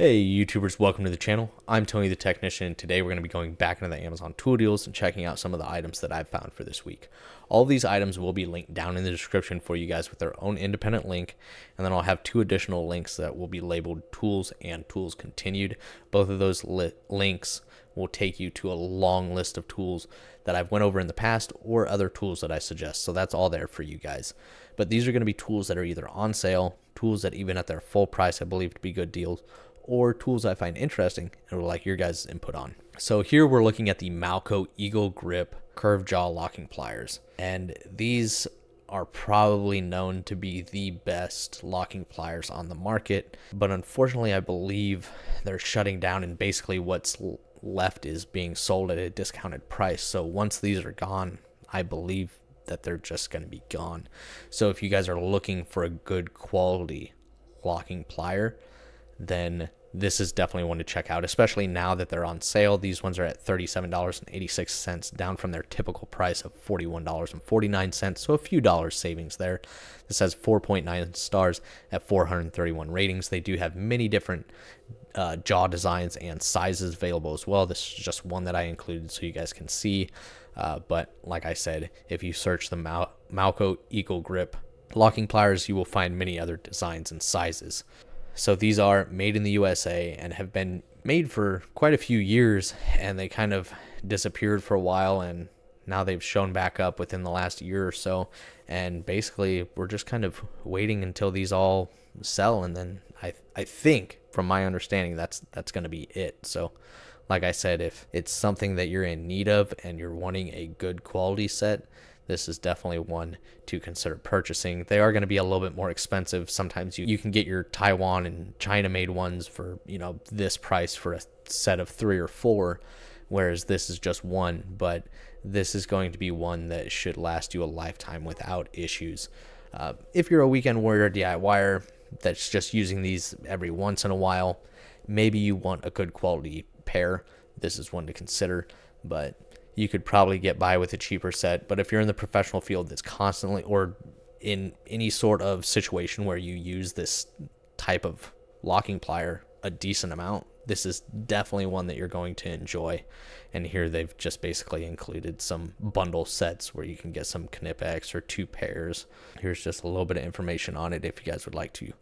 Hey YouTubers, welcome to the channel. I'm Tony the Technician. Today we're going to be going back into the Amazon tool deals and checking out some of the items that I've found for this week. All these items will be linked down in the description for you guys with their own independent link. And then I'll have two additional links that will be labeled tools and tools continued. Both of those links will take you to a long list of tools that I've went over in the past or other tools that I suggest. So that's all there for you guys. But these are going to be tools that are either on sale, tools that even at their full price I believe to be good deals, or tools I find interesting and would like your guys' input on. So here we're looking at the Malco Eagle Grip curved jaw locking pliers. And these are probably known to be the best locking pliers on the market. But unfortunately, I believe they're shutting down and basically what's left is being sold at a discounted price. So once these are gone, I believe that they're just going to be gone. So if you guys are looking for a good quality locking plier, then this is definitely one to check out, especially now that they're on sale. These ones are at $37.86, down from their typical price of $41.49, so a few dollars savings there. This has 4.9 stars at 431 ratings. They do have many different uh, jaw designs and sizes available as well. This is just one that I included so you guys can see. Uh, but like I said, if you search the Mal- Malco Eagle Grip locking pliers, you will find many other designs and sizes. So these are made in the USA and have been made for quite a few years and they kind of disappeared for a while and now they've shown back up within the last year or so and basically we're just kind of waiting until these all sell and then I I think from my understanding that's that's going to be it. So like I said if it's something that you're in need of and you're wanting a good quality set this is definitely one to consider purchasing. They are going to be a little bit more expensive. Sometimes you, you can get your Taiwan and China made ones for, you know, this price for a set of three or four, whereas this is just one. But this is going to be one that should last you a lifetime without issues. Uh, if you're a weekend warrior DIYer that's just using these every once in a while, maybe you want a good quality pair. This is one to consider, but you could probably get by with a cheaper set. But if you're in the professional field that's constantly or in any sort of situation where you use this type of locking plier a decent amount, this is definitely one that you're going to enjoy. And here they've just basically included some bundle sets where you can get some Knipex or two pairs. Here's just a little bit of information on it if you guys would like to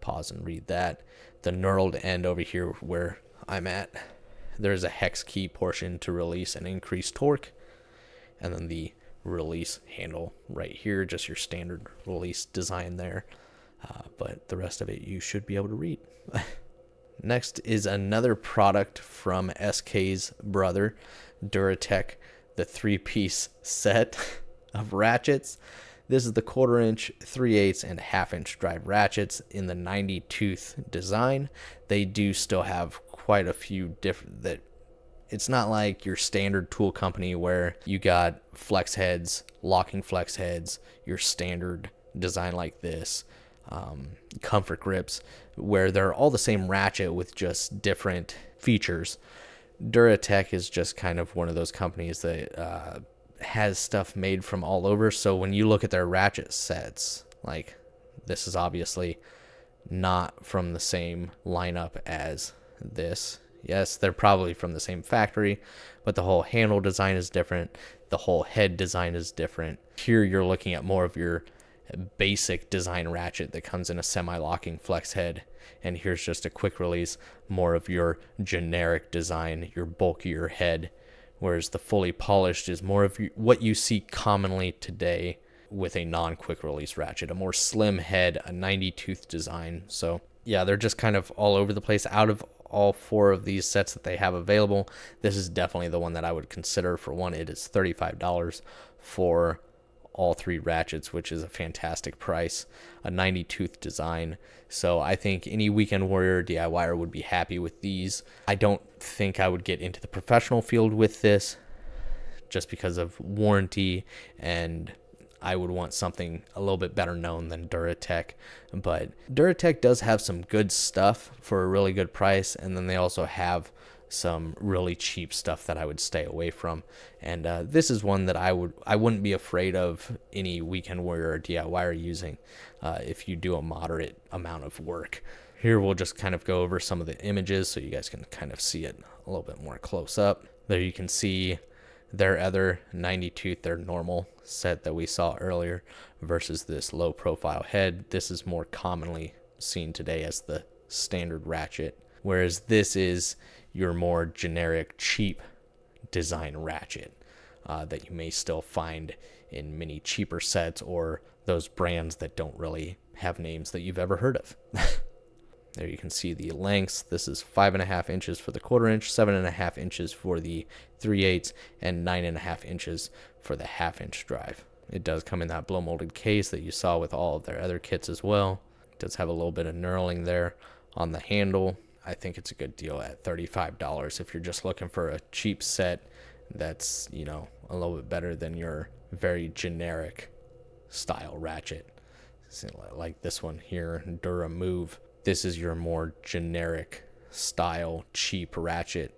pause and read that. The knurled end over here where I'm at there's a hex key portion to release and increase torque and then the release handle right here just your standard release design there. Uh, but the rest of it you should be able to read. Next is another product from sk's brother duratech the three-piece set of ratchets. This is the quarter inch, 3 eighths, and half inch drive ratchets in the 90 tooth design. They do still have quite a few different that it's not like your standard tool company where you got flex heads, locking flex heads, your standard design like this, um, comfort grips, where they're all the same ratchet with just different features. Duratech is just kind of one of those companies that uh, has stuff made from all over. So when you look at their ratchet sets, like this is obviously not from the same lineup as this. Yes, they're probably from the same factory, but the whole handle design is different. The whole head design is different. Here you're looking at more of your basic design ratchet that comes in a semi-locking flex head. And here's just a quick release, more of your generic design, your bulkier head. Whereas the fully polished is more of what you see commonly today with a non-quick release ratchet, a more slim head, a 90 tooth design. So yeah, they're just kind of all over the place. Out of all four of these sets that they have available. This is definitely the one that I would consider. For one, it is $35 for all three ratchets, which is a fantastic price, a 90 tooth design. So I think any weekend warrior DIYer would be happy with these. I don't think I would get into the professional field with this just because of warranty and I would want something a little bit better known than Duratech. But Duratech does have some good stuff for a really good price, and then they also have some really cheap stuff that I would stay away from. And uh, this is one that I would I wouldn't be afraid of any weekend warrior or DIYer using uh, if you do a moderate amount of work. Here we'll just kind of go over some of the images so you guys can kind of see it a little bit more close up. There you can see their other 90 tooth, their normal set that we saw earlier versus this low profile head. This is more commonly seen today as the standard ratchet, whereas this is your more generic, cheap design ratchet uh, that you may still find in many cheaper sets or those brands that don't really have names that you've ever heard of. there you can see the lengths. This is five and a half inches for the quarter inch, seven and a half inches for the three eighths, and nine and a half inches for the half inch drive. It does come in that blow molded case that you saw with all of their other kits as well. It does have a little bit of knurling there on the handle. I think it's a good deal at $35 if you're just looking for a cheap set that's, you know, a little bit better than your very generic style ratchet. Like this one here, Dura Move. This is your more generic style cheap ratchet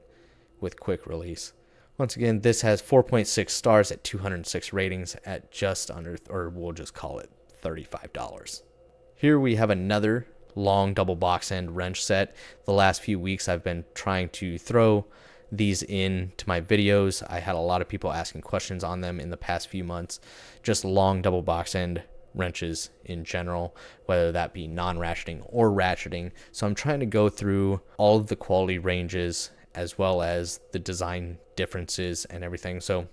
with quick release. Once again, this has 4.6 stars at 206 ratings at just under, or we'll just call it $35. Here we have another long double box end wrench set. The last few weeks I've been trying to throw these in to my videos. I had a lot of people asking questions on them in the past few months. Just long double box end wrenches in general, whether that be non-ratcheting or ratcheting. So I'm trying to go through all of the quality ranges as well as the design differences and everything. So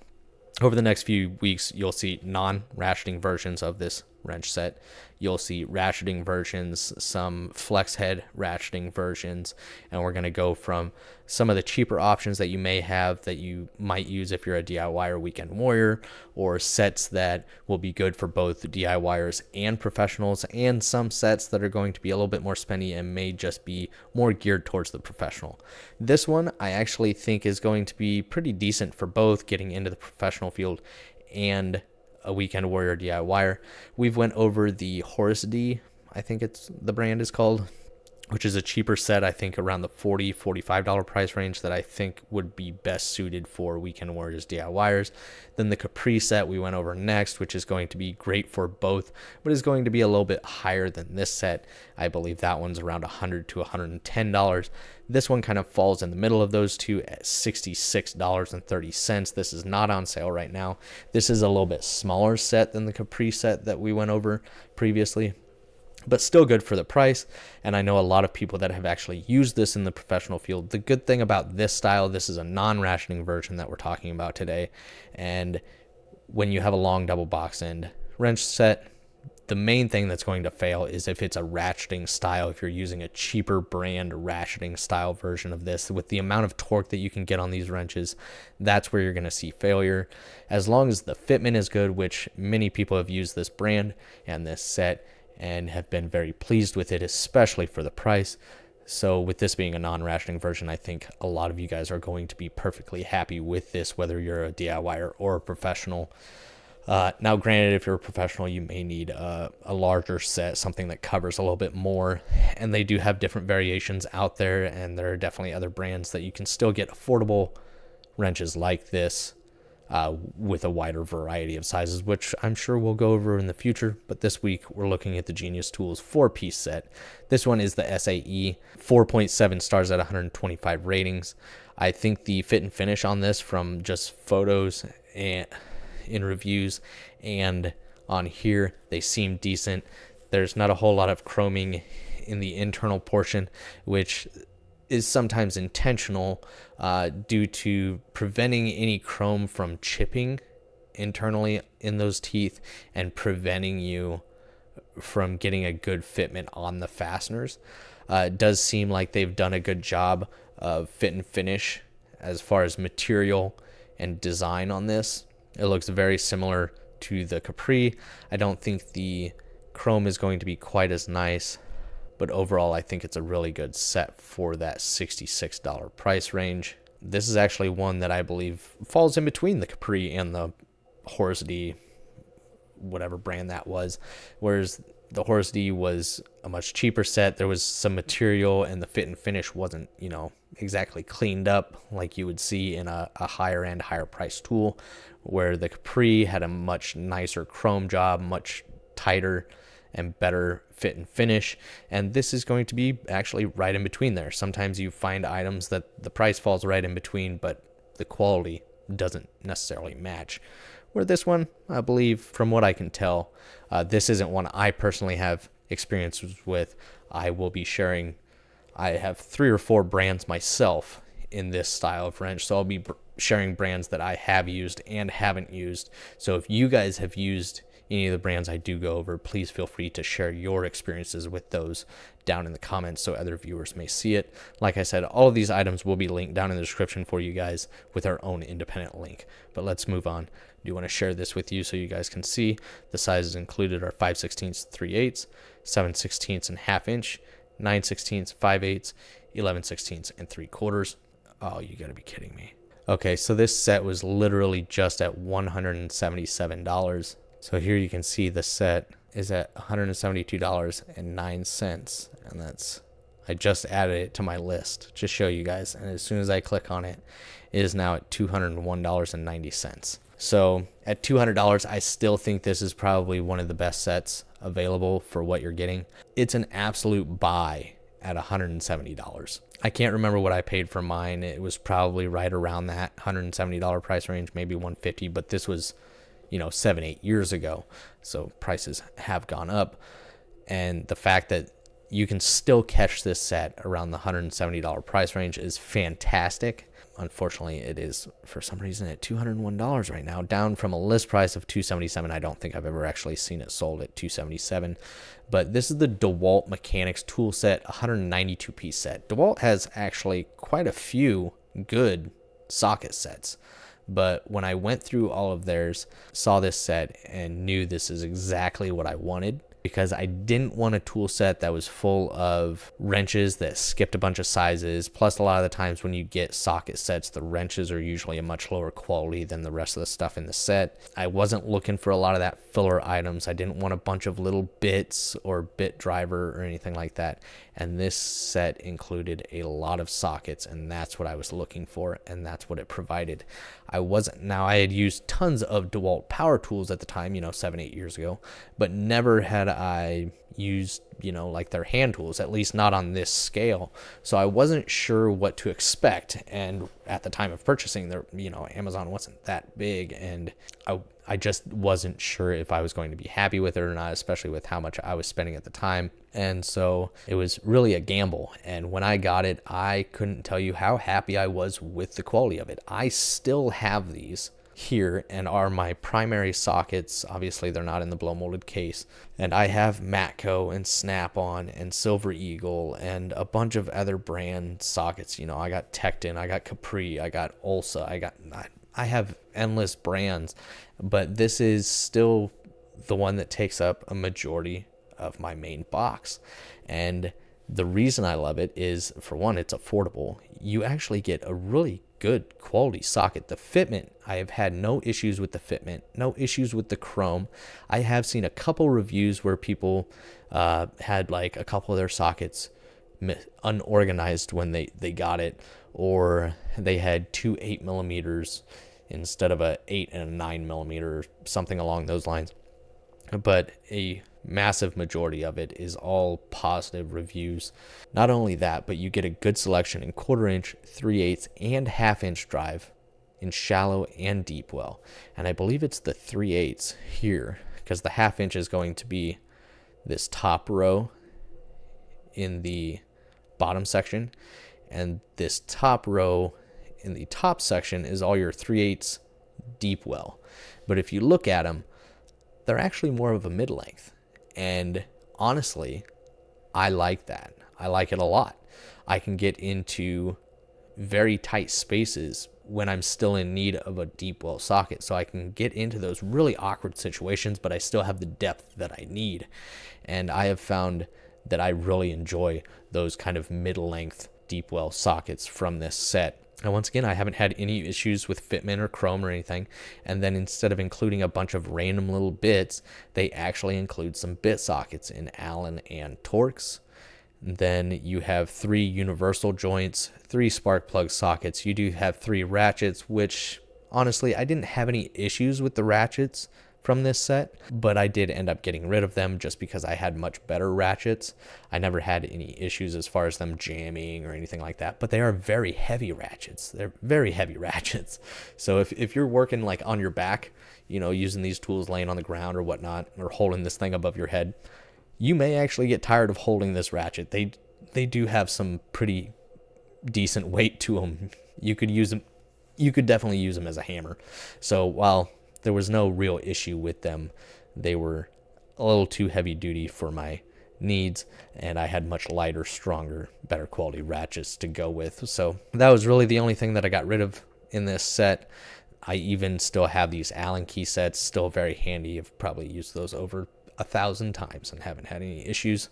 over the next few weeks, you'll see non-ratcheting versions of this wrench set. You'll see ratcheting versions, some flex head ratcheting versions, and we're going to go from some of the cheaper options that you may have that you might use if you're a DIY or weekend warrior, or sets that will be good for both DIYers and professionals, and some sets that are going to be a little bit more spendy and may just be more geared towards the professional. This one I actually think is going to be pretty decent for both getting into the professional field and a weekend warrior DIYer. We've went over the Horusdy, I think it's the brand is called, which is a cheaper set, I think around the 40 $45 price range that I think would be best suited for Weekend Warriors DIYers. Then the Capri set we went over next, which is going to be great for both, but is going to be a little bit higher than this set. I believe that one's around 100 to $110. This one kind of falls in the middle of those two at $66.30. This is not on sale right now. This is a little bit smaller set than the Capri set that we went over previously but still good for the price. And I know a lot of people that have actually used this in the professional field. The good thing about this style, this is a non ratcheting version that we're talking about today. And when you have a long double box end wrench set, the main thing that's going to fail is if it's a ratcheting style, if you're using a cheaper brand ratcheting style version of this, with the amount of torque that you can get on these wrenches, that's where you're going to see failure. As long as the fitment is good, which many people have used this brand and this set, and have been very pleased with it, especially for the price. So, with this being a non ratcheting version, I think a lot of you guys are going to be perfectly happy with this, whether you're a DIYer or a professional. Uh, now, granted, if you're a professional, you may need a, a, larger set, something that covers a little bit more. And they do have different variations out there, and there are definitely other brands that you can still get affordable wrenches like this uh, with a wider variety of sizes, which I'm sure we'll go over in the future. But this week, we're looking at the Genius Tools four piece set. This one is the SAE, 4.7 stars at 125 ratings. I think the fit and finish on this from just photos and in reviews and on here, they seem decent. There's not a whole lot of chroming in the internal portion, which is sometimes intentional uh, due to preventing any chrome from chipping internally in those teeth and preventing you from getting a good fitment on the fasteners. Uh, it does seem like they've done a good job of fit and finish as far as material and design on this. It looks very similar to the Capri. I don't think the chrome is going to be quite as nice but overall I think it's a really good set for that $66 price range. This is actually one that I believe falls in between the Capri and the Horusdy, whatever brand that was, whereas the Horusdy was a much cheaper set. There was some material and the fit and finish wasn't, you know, exactly cleaned up like you would see in a, a higher end, higher price tool, where the Capri had a much nicer chrome job, much tighter and better fit and finish. And this is going to be actually right in between there. Sometimes you find items that the price falls right in between, but the quality doesn't necessarily match. Where this one, I believe, from what I can tell, uh, this isn't one I personally have experiences with. I will be sharing, I have three or four brands myself in this style of wrench. So I'll be sharing brands that I have used and haven't used. So if you guys have used any of the brands I do go over, please feel free to share your experiences with those down in the comments so other viewers may see it. Like I said, all of these items will be linked down in the description for you guys with our own independent link. But let's move on. I do want to share this with you so you guys can see. The sizes included are 5 16ths, 3 8 7 16ths and half inch, 9 16ths, 5 8 11 16ths, and 3 quarters. Oh, you gotta be kidding me. Okay, so this set was literally just at $177. So here you can see the set is at $172.09 and that's I just added it to my list to show you guys and as soon as I click on it it is now at $201.90. So at $200 I still think this is probably one of the best sets available for what you're getting. It's an absolute buy at $170. I can't remember what I paid for mine. It was probably right around that $170 price range, maybe 150, but this was you know, seven, eight years ago. So prices have gone up. And the fact that you can still catch this set around the $170 price range is fantastic. Unfortunately, it is for some reason at $201 right now, down from a list price of 277. I don't think I've ever actually seen it sold at 277, But this is the DeWalt Mechanics tool set, 192 piece set. DeWalt has actually quite a few good socket sets. But when I went through all of theirs, saw this set and knew this is exactly what I wanted because I didn't want a tool set that was full of wrenches that skipped a bunch of sizes. Plus, a lot of the times when you get socket sets, the wrenches are usually a much lower quality than the rest of the stuff in the set. I wasn't looking for a lot of that filler items. I didn't want a bunch of little bits or bit driver or anything like that. And this set included a lot of sockets, and that's what I was looking for, and that's what it provided. I wasn't, now I had used tons of DeWalt power tools at the time, you know, seven, eight years ago, but never had I used, you know, like their hand tools, at least not on this scale. So I wasn't sure what to expect. And at the time of purchasing, there, you know, Amazon wasn't that big, and I, I just wasn't sure if I was going to be happy with it or not, especially with how much I was spending at the time. And so it was really a gamble. And when I got it, I couldn't tell you how happy I was with the quality of it. I still have these here and are my primary sockets. Obviously, they're not in the blow molded case. And I have Matco and Snap on and Silver Eagle and a bunch of other brand sockets. You know, I got Tekton, I got Capri, I got Olsa, I got, I have endless brands, but this is still the one that takes up a majority of my main box. And the reason I love it is for one, it's affordable. You actually get a really good quality socket. The fitment, I have had no issues with the fitment, no issues with the chrome. I have seen a couple reviews where people uh, had like a couple of their sockets unorganized when they, they got it, or they had two eight millimeters instead of a eight and a nine millimeter, or something along those lines. But a massive majority of it is all positive reviews. Not only that, but you get a good selection in quarter inch, 3 eighths, and half inch drive in shallow and deep well. And I believe it's the 3 eighths here because the half inch is going to be this top row in the bottom section. And this top row in the top section is all your 3 eighths deep well. But if you look at them, they're actually more of a mid length. And honestly, I like that. I like it a lot. I can get into very tight spaces when I'm still in need of a deep well socket. So I can get into those really awkward situations, but I still have the depth that I need. And I have found that I really enjoy those kind of mid length deep well sockets from this set. And once again, I haven't had any issues with fitment or chrome or anything. And then instead of including a bunch of random little bits, they actually include some bit sockets in Allen and Torx. then you have three universal joints, three spark plug sockets. You do have three ratchets, which honestly, I didn't have any issues with the ratchets, from this set, but I did end up getting rid of them just because I had much better ratchets. I never had any issues as far as them jamming or anything like that, but they are very heavy ratchets. They're very heavy ratchets. So if, if you're working like on your back, you know, using these tools laying on the ground or whatnot, or holding this thing above your head, you may actually get tired of holding this ratchet. They they do have some pretty decent weight to them. You could use them you could definitely use them as a hammer. So while there was no real issue with them. They were a little too heavy duty for my needs, and I had much lighter, stronger, better quality ratchets to go with. So that was really the only thing that I got rid of in this set. I even still have these Allen key sets, still very handy. I've probably used those over a thousand times and haven't had any issues.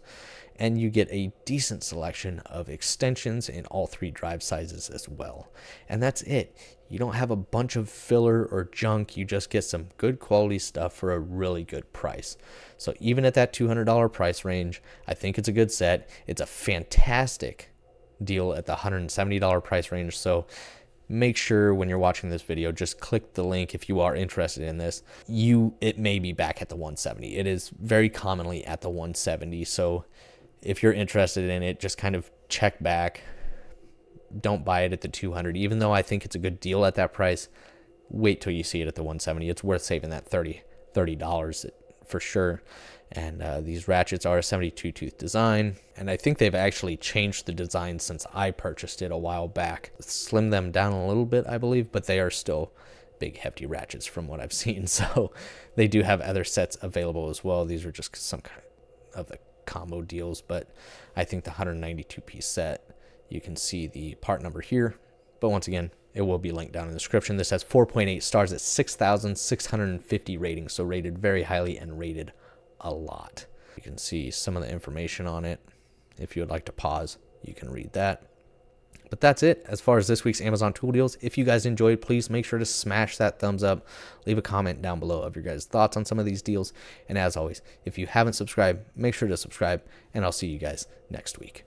And you get a decent selection of extensions in all three drive sizes as well. And that's it. You don't have a bunch of filler or junk. You just get some good quality stuff for a really good price. So even at that $200 price range, I think it's a good set. It's a fantastic deal at the $170 price range. So make sure when you're watching this video, just click the link if you are interested in this. You it may be back at the 170. It is very commonly at the 170. So if you're interested in it, just kind of check back, don't buy it at the 200 even though i think it's a good deal at that price. Wait till you see it at the 170 it's worth saving that 30 dollars for sure. And uh, these ratchets are a 72 tooth design and i think they've actually changed the design since i purchased it a while back. Slim them down a little bit i believe but they are still big hefty ratchets from what i've seen. So they do have other sets available as well. These are just some kind of the combo deals but i think the 192 piece set you can see the part number here. But once again, it will be linked down in the description. This has 4.8 stars at 6,650 ratings, so rated very highly and rated a lot. You can see some of the information on it. If you would like to pause, you can read that. But that's it as far as this week's Amazon tool deals. If you guys enjoyed, please make sure to smash that thumbs up. Leave a comment down below of your guys' thoughts on some of these deals. And as always, if you haven't subscribed, make sure to subscribe, and I'll see you guys next week.